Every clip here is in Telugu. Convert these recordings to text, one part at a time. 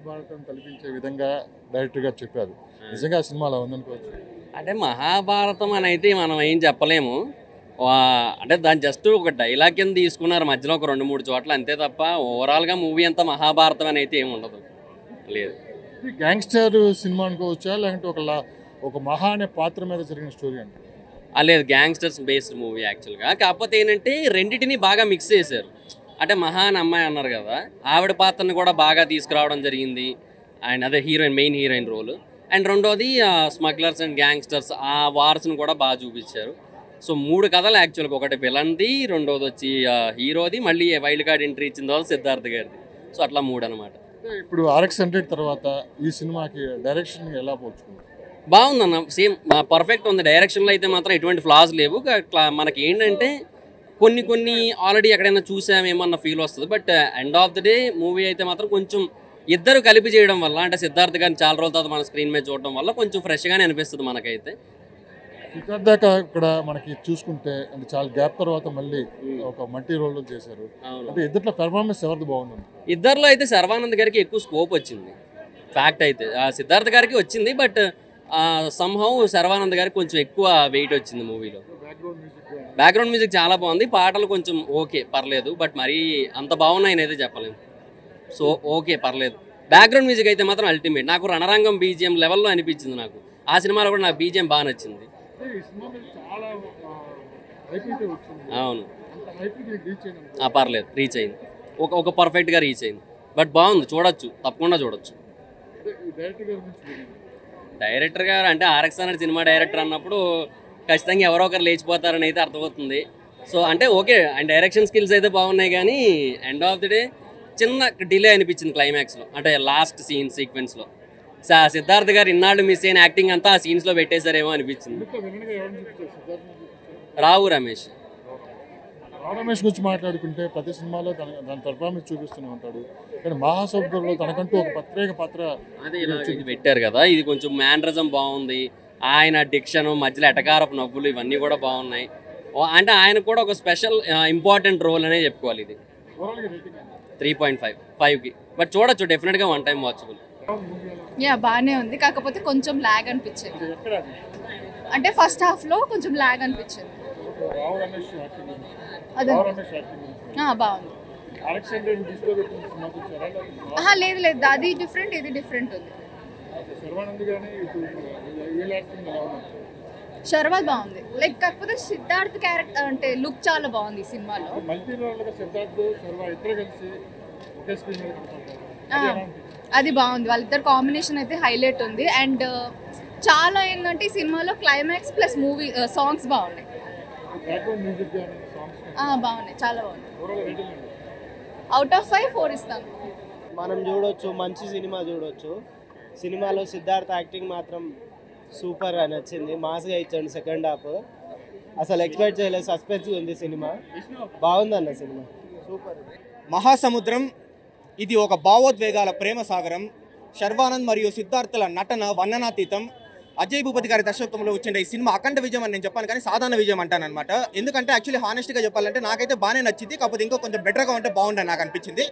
మహాభారతం తలపించే విధంగా డైరెక్టర్ గారు చెప్పారు. నిజంగా ఆ సినిమా అలా ఉందనుకోవచ్చు. అంటే మహాభారతం అని అయితే మనం ఏం చెప్పలేము. అంటే దాని జస్ట్ ఒక డైలాగ్ కింద తీసుకున్నారు. మధ్యలో ఒక రెండు మూడు చోట్ల అంతే తప్ప ఓవరాల్గా మూవీ అంతా మహాభారతం అని అయితే ఏమి ఉండదు. లేదు. గ్యాంగ్స్టర్ సినిమా అనుకోవచ్చా? లేదంటే ఒక ఒక మహా అనే పాత్ర మీద జరిగిన స్టోరీ అంటే లేదు గ్యాంగ్స్టర్స్ బేస్డ్ మూవీ యాక్చువల్గా కాకపోతే ఏంటంటే రెండింటిని బాగా మిక్స్ చేశారు. అంటే మహా అని అమ్మాయి అన్నారు కదా ఆవిడ పాత్రని కూడా బాగా తీసుకురావడం జరిగింది. అండ్ అదే heroine main heroine role. And రెండోది స్మగ్లర్స్ అండ్ గ్యాంగ్స్టర్స్ ఆ వార్స్ని కూడా బాగా చూపించారు. సో మూడు కథలు యాక్చువల్గా ఒకటి విలన్ది రెండోది వచ్చి హీరోది మళ్ళీ వైల్డ్ కార్డ్ ఎంట్రీ ఇచ్చిన తర్వాత సిద్ధార్థ్ గారిది. సో అట్లా మూడు అనమాట ఇప్పుడు ఆర్ఎక్స్ హండ్రెడ్ తర్వాత ఈ సినిమాకి డైరెక్షన్ ఎలా పోల్చుకుంది బాగుందన్న సేమ్ పర్ఫెక్ట్ ఉంది. డైరెక్షన్లో అయితే మాత్రం ఎటువంటి ఫ్లాస్ లేవు. మనకి ఏంటంటే కొన్ని కొన్ని ఆల్రెడీ ఎక్కడైనా చూసామేమన్న ఫీల్ వస్తుంది. But end of the day movie అయితే మాత్రం కొంచెం ఇద్దరు కలిపి చేయడం వల్ల అంటే సిద్ధార్థ్ గారిని చాలా రోజుల తర్వాత మన స్క్రీన్ మీద చూడడం వల్ల కొంచెం ఫ్రెష్గానే అనిపిస్తుంది మనకైతే. సిద్ధార్థ ఇక్కడ మనకి చూసుకుంటే అంటే చాలా గ్యాప్ తర్వాత మళ్ళీ ఒక మల్టీ రోల్ చేశారు. అంటే ఇద్దరు పెర్ఫార్మెన్స్ ఎవరిది బాగుంది ఇద్దరిలో అయితే శర్వానంద్ గారికి ఎక్కువ స్కోప్ వచ్చింది. ఫ్యాక్ట్ అయితే. ఆ సిద్ధార్థ్ గారికి వచ్చింది బట్ సంహౌ శర్వానంద్ గారికి కొంచెం ఎక్కువ వెయిట్ వచ్చింది మూవీలో బ్యాక్గ్రౌండ్ మ్యూజిక్ చాలా బాగుంది. పాటలు కొంచెం ఓకే పర్లేదు. బట్ మరీ అంత బాగున్నాయని అయితే చెప్పలేము సో ఓకే పర్లేదు. బ్యాక్గ్రౌండ్ మ్యూజిక్ అయితే మాత్రం అల్టిమేట్ నాకు రణరంగం బీజిఎం లెవెల్లో అనిపించింది నాకు. ఆ సినిమాలో కూడా నాకు బీజిఎం బాగా నచ్చింది. అవును. పర్లేదు. రీచ్ అయింది. ఒక ఒక పర్ఫెక్ట్గా రీచ్ అయింది. బట్ బాగుంది. చూడొచ్చు. తప్పకుండా చూడొచ్చు. గారి. డైరెక్టర్ గారు అంటే ఆర్ఎక్స్ అనే సినిమా డైరెక్టర్ అన్నప్పుడు ఖచ్చితంగా ఎవరో ఒకరు లేచిపోతారని అయితే అర్థమవుతుంది. సో అంటే ఓకే ఆయన డైరెక్షన్ స్కిల్స్ అయితే బాగున్నాయి కానీ ఎండ్ ఆఫ్ ది డే చిన్న డిలే అనిపించింది క్లైమాక్స్లో అంటే లాస్ట్ సీన్ సీక్వెన్స్లో సిద్ధార్థ్ గారు ఇన్నాళ్ళు మిస్ అయిన యాక్టింగ్ అంతా ఆ సీన్స్లో పెట్టేశారేమో అనిపించింది. రావు రమేష్. రావు రమేష్ గురించి మాట్లాడుకుంటే ప్రతి సినిమాలో తన దాని పెర్ఫార్మెన్స్ చూపిస్తూనే ఉంటాడు. కానీ మహాసముద్రంలో తనకంటూ ఒక ప్రత్యేక పాత్ర అదే ఇలా పెట్టారు కదా ఇది కొంచెం మ్యానరిజం బాగుంది. ఆయన డిక్షన్ మధ్యలో ఎటకారపు నవ్వులు ఇవన్నీ కూడా బాగున్నాయి. ఓ, అంటే ఆయన కూడా ఒక స్పెషల్ ఇంపార్టెంట్ రోల్ అనే చెప్పుకోవాలి ఇది. త్రీ పాయింట్ ఫైవ్ ఫైవ్కి బట్ చూడొచ్చు డెఫినెట్గా వన్ టైం వాచబుల్ యా బాగానే ఉంది. కాకపోతే కొంచెం లాగ్ అనిపించింది. అంటే ఫస్ట్ హాఫ్లో కొంచెం లాగ్ అనిపించింది. అదే. బాగుంది. ఆహా లేదు లేదు. అది డిఫరెంట్ ఇది డిఫరెంట్ ఉంది. శర్వాద్ బాగుంది. లైక్ కాకపోతే సిద్ధార్థ్ క్యారెక్టర్ అంటే లుక్ చాలా బాగుంది ఈ సినిమాలో. అది బాగుంది. వాళ్ళిద్దరు కాంబినేషన్ అయితే హైలైట్ ఉంది. అండ్ చాలా ఏంటంటే ఈ సినిమాలో క్లైమాక్స్ ప్లస్ మూవీ సాంగ్స్ బాగున్నాయి. బ్యాక్గ్రౌండ్ మ్యూజిక్ కానీ సాంగ్స్ ఆ, బాగున్నాయి. చాలా బాగున్నాయి? అవుట్ ఆఫ్ ఫైవ్ ఫోర్ ఇస్తాను. మనం చూడొచ్చు మంచి సినిమా చూడొచ్చు. సినిమాలో సిద్ధార్థ్ యాక్టింగ్ మాత్రం సూపర్గా నచ్చింది. మాస్గా ఇచ్చాడు సెకండ్ హాఫ్ అసలు ఎక్స్పెక్ట్ చేయలేదు. సస్పెన్స్ ఉంది సినిమా. బాగుందన్న సినిమా. సూపర్. మహాసముద్రం ఇది ఒక భావోద్వేగాల ప్రేమ సాగరం. శర్వానంద్ మరియు సిద్ధార్థుల నటన వర్ణనాతీతం. అజయ్ భూపతి గారి దర్శకత్వంలో వచ్చిన ఈ సినిమా అఖండ విజయం అని నేను చెప్పాను కానీ సాధారణ విజయం అంటాను అనమాట ఎందుకంటే యాక్చువల్లీ హానెస్ట్గా చెప్పాలంటే నాకైతే బాగానే నచ్చింది కాకపోతే ఇంకో కొంచెం బెటర్గా ఉంటే బాగుండని నాకు అనిపించింది.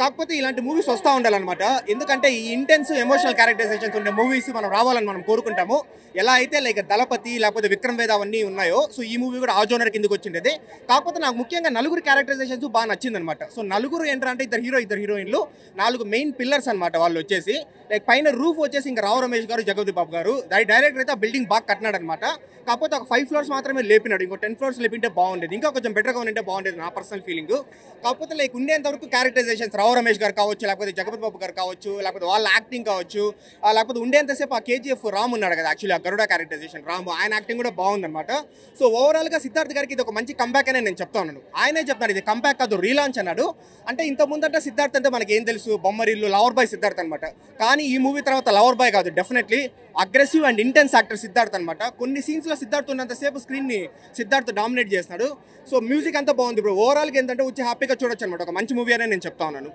కాకపోతే ఇలాంటి మూవీస్ వస్తూ ఉండాలన్నమాట. ఎందుకంటే ఈ ఇంటెన్స్ ఎమోషనల్ క్యారెక్టరైజేషన్స్ ఉండే మూవీస్ మనం రావాలని మనం కోరుకుంటాము. ఎలా అయితే లైక్ దళపతి లేకపోతే విక్రమ్ వేద అవన్నీ ఉన్నాయో సో ఈ మూవీ కూడా ఆ జోనర్ కిందకి వచ్చిండేది. కాకపోతే నాకు ముఖ్యంగా నలుగురు క్యారెక్టరైజేషన్స్ బాగా నచ్చింది అనమాట సో నలుగురు ఏంటంటే ఇద్దరు హీరో ఇద్దరు హీరోయిన్లు నాలుగు మెయిన్ పిల్లర్స్ అనమాట వాళ్ళు వచ్చేసి. లైక్ పైన రూఫ్ వచ్చేసి ఇంకా రావు రమేష్ గారు జగవతి బాబు గారు దాని డైరెక్టర్ అయితే ఆ బిల్డింగ్ బాగా కట్టినాడు అనమాట కాకపోతే ఒక ఫైవ్ ఫ్లోర్స్ మాత్రమే లేపినాడు. ఇంకో టెన్ ఫ్లోర్స్ లేపింటే బాగుండేది. ఇంకా కొంచెం బెటర్గా ఉంటే బాగుండేది నా పర్సనల్ ఫీలింగ్ కాకపోతే లైక్ ఉండేంత వరకు క్యారెక్టరైజేషన్స్ రావు రమేష్ గారు కావచ్చు లేకపోతే జగపతి బాబు గారు కావచ్చు లేకపోతే వాళ్ళ యాక్టింగ్ కావచ్చు లేకపోతే ఉండేంతసేపు ఆ కేజీఎఫ్ రామ్ ఉన్నాడు కదా యాక్చువల్లీ ఆ గరుడ క్యారెక్టరైజేషన్ రామ్ ఆయన యాక్టింగ్ కూడా బాగుందన్నమాట. సో ఓవరాల్గా సిద్ధార్థ్ గారికి ఇది ఒక మంచి కంబ్యాక్ అనే నేను చెప్తా ఉన్నాను. ఆయనే చెప్తున్నాడు ఇది కంబ్యాక్ కాదు రీలాంచ్ అన్నాడు. అంటే ఇంత ముందంటే సిద్ధార్థ్ అంటే మనకి ఏం తెలుసు? బొమ్మరిల్లు లవర్ బాయ్ సిద్ధార్థ్ అనమాట కానీ ఈ మూవీ తర్వాత లవర్ బాయ్ కాదు definitely aggressive and intense actor Siddharth అనమాట కొన్ని సీన్స్లో సిద్ధార్థ్ ఉన్నంతసేపు స్క్రీన్ని సిద్ధార్థ్ డామినేట్ చేస్తున్నాడు. సో మ్యూజిక్ అంతా బాగుంది ఇప్పుడు ఓవరాల్గా ఏంటంటే వచ్చి హ్యాపీగా చూడొచ్చు అనమాట ఒక మంచి మూవీ అనే నేను చెప్తా ఉన్నాను.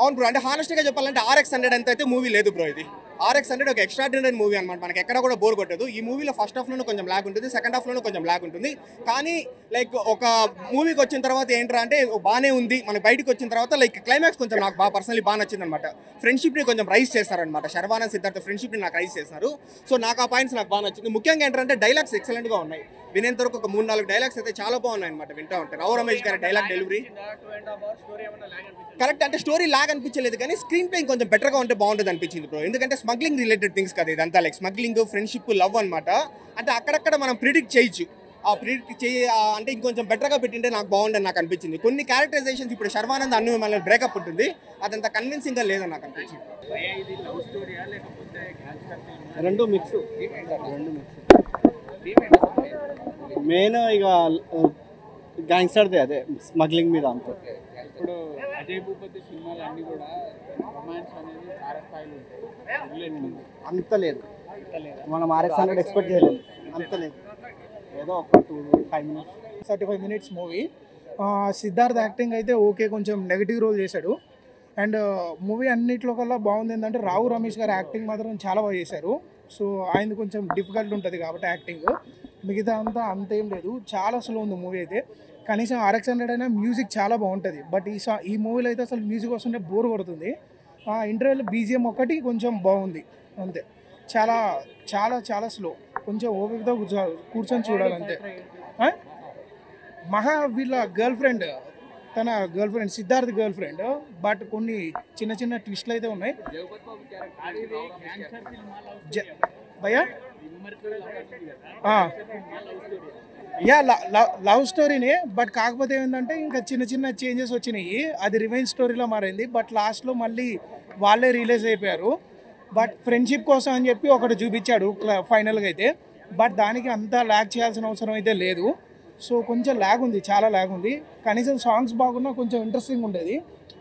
అవును బ్రో అంటే హానెస్ట్గా చెప్పాలంటే ఆర్ఎక్స్ హండ్రెడ్ అంత అయితే మూవీ లేదు బ్రో ఇది. ఆర్ఎక్స్ హండ్రెడ్ ఒక ఎక్స్ట్రాడినరీ మూవీ అనమాట మనకి ఎక్కడ కూడా బోర్ కొట్టదు. ఈ మూవీలో ఫస్ట్ హాఫ్లోనూ కొంచెం లాగ్ ఉంటుంది సెకండ్ హాఫ్లోనూ కొంచెం లాగ్ ఉంటుంది. కానీ లైక్ ఒక మూవీకి వచ్చిన తర్వాత ఏంట్రా అంటే బాగానే ఉంది. మనకి బయటకు వచ్చిన తర్వాత లైక్ క్లైమాక్స్ కొంచెం నాకు బాగా పర్సనలీ బాగా నచ్చింది అనమాట ఫ్రెండ్షిప్ని కొంచెం రైస్ చేస్తారనమాట శర్వానంద్ సిద్ధార్థ ఫ్రెండ్షిప్ని నాకు రైస్ చేస్తారు సో నాకు ఆ పాయింట్స్ నాకు బాగా నచ్చింది. ముఖ్యంగా ఏంటంటే డైలాగ్స్ ఎక్సలెంట్గా ఉన్నాయి. వినేంత వరకు ఒక మూడు నాలుగు డైలాగ్స్ అయితే చాలా బాగున్నాయి అనమాట వింటా ఉంటారు రావు రమేష్ గారి డైలాగ్ డెలివరీ కరెక్ట్ అంటే స్టోరీ లాగ్ అనిపించలేదు కానీ స్క్రీన్ ప్లే కొంచెం బెటర్గా ఉంటే బాగుంటుంది అనిపించింది బ్రో ఎందుకంటే స్మగ్లింగ్ రిలేటెడ్ థింగ్స్ కదా ఇదంతా. లైక్ స్మగ్లింగ్ ఫ్రెండ్షిప్ లవ్ అనమాట అంటే అక్కడక్కడ మనం ప్రిడిక్ట్ చేయొచ్చు. ఆ ప్రిడిక్ట్ చేయ అంటే ఇంకొంచెం బెటర్గా పెట్టింటే నాకు బాగుండని నాకు అనిపించింది. కొన్ని క్యారెక్టరైజేషన్స్ ఇప్పుడు శర్వానంద్ అన్ను మళ్ళీ బ్రేకప్ ఉంటుంది. అదంత కన్విన్సింగ్గా లేదని నాకు అనిపించింది. రెండు మిక్స్ రెండు మిక్స్ మెయిన్ ఇక గ్యాంగ్స్టర్దే అదే స్మగ్లింగ్ మీద అంతే. ఇప్పుడు అజయ్ భూపతి సినిమాలు అన్ని కూడా రొమాన్స్ అనేది తారస్థాయిలో ఉంటాయి. అంత లేదు. మనం ఆర్ఎక్స్ హండ్రెడ్ ఎక్స్పెక్ట్ చేయలేదు. అంత లేదు. ఏదో ఒక two five minutes thirty five minutes movie Siddharth acting అయితే ఓకే కొంచెం నెగిటివ్ రోల్ చేశాడు. అండ్ మూవీ అన్నిట్లో కల్లా బాగుంది ఏంటంటే రావు రమేష్ గారు యాక్టింగ్ మాత్రం చాలా బాగా చేశారు. సో ఆయన కొంచెం డిఫికల్ట్ ఉంటుంది కాబట్టి యాక్టింగ్ మిగతా అంతా అంతేం లేదు. చాలా స్లో ఉంది మూవీ అయితే. కనీసం ఆర్ఎక్స్ హండ్రెడ్ అయినా మ్యూజిక్ చాలా బాగుంటుంది. బట్ ఈ సా ఈ మూవీలో అయితే అసలు మ్యూజిక్ వస్తుంటే బోర్ కొడుతుంది. ఆ ఇంటర్వెల్ బీజిఎం ఒకటి కొంచెం బాగుంది. అంతే. చాలా చాలా చాలా స్లో కొంచెం ఓపికతో కూర్చో కూర్చొని చూడాలి అంతే ఆ? మహా వీళ్ళ గర్ల్ ఫ్రెండ్ తన girlfriend Siddharth girlfriend. But కొన్ని చిన్న చిన్న ట్విస్ట్లు అయితే ఉన్నాయి. జ- భయ్యా? యా లవ్ స్టోరీనే బట్ కాకపోతే ఏంటంటే ఇంకా చిన్న చిన్న చేంజెస్ వచ్చినాయి. అది రివెంజ్ స్టోరీలో మారింది. బట్ లాస్ట్లో మళ్ళీ వాళ్ళే రిలీజ్ అయిపోయారు. బట్ ఫ్రెండ్షిప్ కోసం అని చెప్పి ఒకటి చూపించాడు ఫైనల్గా అయితే. బట్ దానికి అంత ల్యాక్ చేయాల్సిన అవసరం అయితే లేదు. సో కొంచెం ల్యాగ్ ఉంది చాలా ల్యాగ్ ఉంది. కనీసం సాంగ్స్ బాగున్నా కొంచెం ఇంట్రెస్టింగ్ ఉండేది.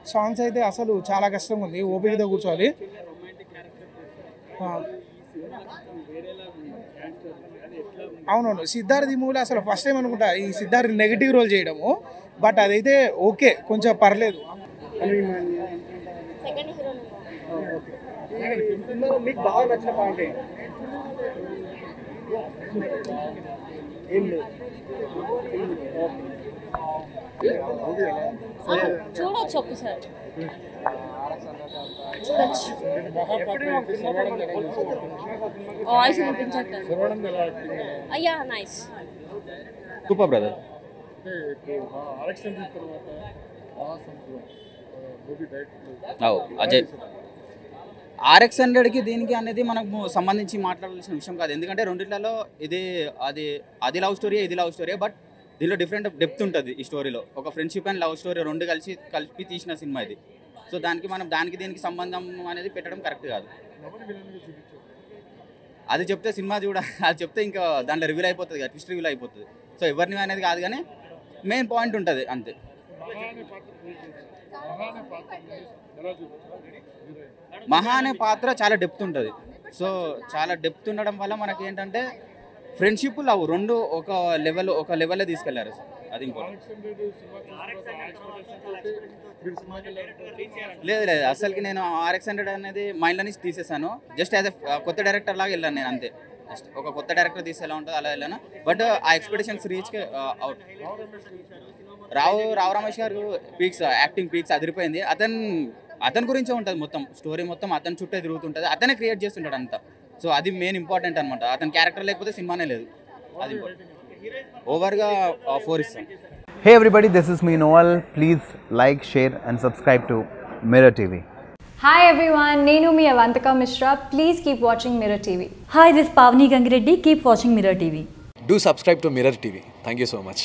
సాంగ్స్ అయితే అసలు చాలా కష్టంగా ఉంది ఓపికతో కూర్చోవాలి. ఆ. అవునవును సిద్ధార్థ్ ఈ మూవీలో అసలు ఫస్ట్ టైం అనుకుంటా ఈ సిద్ధార్థ్ నెగిటివ్ రోల్ చేయడము. బట్ అదైతే ఓకే కొంచెం పర్లేదు. మీకు బాగా నచ్చిన పాయింట్ ఏం లేదు. చూడొచ్చు ఒకసారి చూడొచ్చు మహాపాత్ర అయితే శర్వానంద్ ఎలా చేశారు? వాయిస్ వినిపించట్లేదు శర్వానంద్ ఎలా యాక్టింగ్ అయ్యా నైస్ సూపర్ బ్రదర్ అంటే ఇప్పుడు ఆర్ఎక్స్ హండ్రెడ్ తర్వాత మహాసముద్రం మూవీ డైరెక్టర్ అవు అజయ్ RX హండ్రెడ్కి దీనికి అనేది మనకు సంబంధించి మాట్లాడాల్సిన విషయం కాదు. ఎందుకంటే రెండిట్లలో ఇది అది అది లవ్ స్టోరీ ఇది లవ్ స్టోరీ బట్ దీనిలో డిఫరెంట్ డెప్త్ ఉంటుంది ఈ స్టోరీలో ఒక ఫ్రెండ్షిప్ అండ్ లవ్ స్టోరీ రెండు కలిసి కలిపి తీసిన సినిమా ఇది. సో దానికి మనం దానికి దీనికి సంబంధం అనేది పెట్టడం కరెక్ట్ కాదు. అది చెప్తే సినిమా చూడ అది చెప్తే ఇంకా దాంట్లో రివీల్ అయిపోతుంది కదా ట్విస్ట్ రివీల్ అయిపోతుంది. సో ఎవరిని అనేది కాదు కానీ మెయిన్ పాయింట్ ఉంటుంది అంతే. మహా అనే పాత్ర చాలా డెప్త్ ఉంటుంది. సో చాలా డెప్త్ ఉండడం వల్ల మనకి ఏంటంటే ఫ్రెండ్షిప్ లవ్ రెండు ఒక లెవెల్ ఒక లెవెల్లో తీసుకెళ్ళారు అది లేదు లేదు అసలుకి నేను ఆర్ఎక్స్ హండ్రెడ్ అనేది మైండ్లో నుంచి తీసేసాను. జస్ట్ యాజ్ ఎ కొత్త డైరెక్టర్ లాగా వెళ్ళాను నేను అంతే. జస్ట్ ఒక కొత్త డైరెక్టర్ తీసి ఎలా ఉంటుందో అలా వెళ్ళాను. బట్ ఆ ఎక్స్పెక్టేషన్స్ రీచ్కి అవుట్ రావు రావు రమేష్ గారు పీక్స్ యాక్టింగ్ పీక్స్ అదిరిపోయింది. అతను అతని గురించే ఉంటుంది మొత్తం స్టోరీ మొత్తం అతని చుట్టే తిరుగుతుంటుంది అతనే క్రియేట్ చేస్తుంటాడు అంతా సో అది మెయిన్ ఇంపార్టెంట్ అనమాట అతని క్యారెక్టర్ లేకపోతే సినిమానే లేదు అది ఓవర్గా ఫోర్ ఇస్తాం everybody, this is me Noel. Please like, share, and subscribe to Mirror TV. Hi everyone, Nenu mi Avantika Mishra. Please keep watching Mirror TV. Hi, this is Pavni Gangireddy. Keep watching Mirror TV. Do subscribe to Mirror TV. Thank you so much.